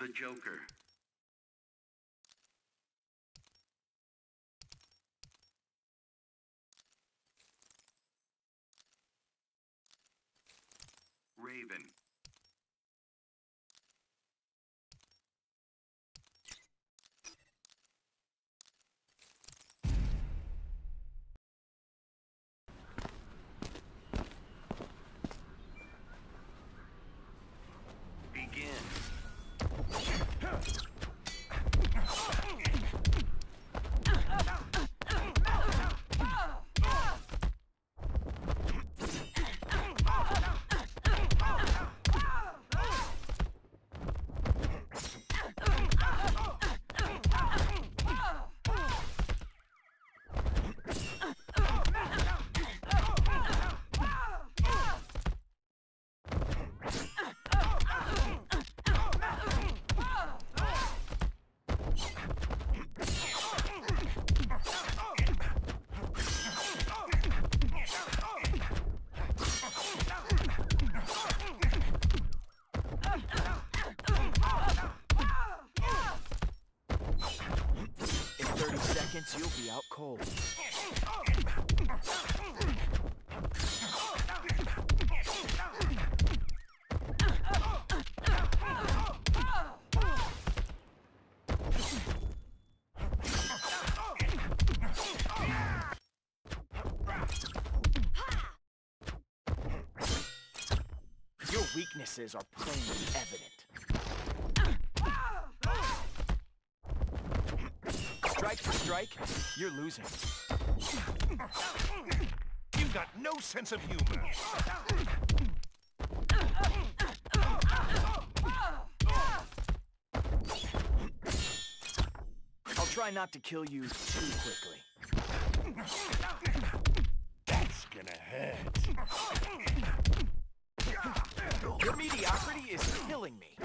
The Joker. Raven. 30 seconds, you'll be out cold. Your weaknesses are plainly evident. Strike you're losing. You got no sense of humor. I'll try not to kill you too quickly. That's gonna hurt. Your mediocrity is killing me.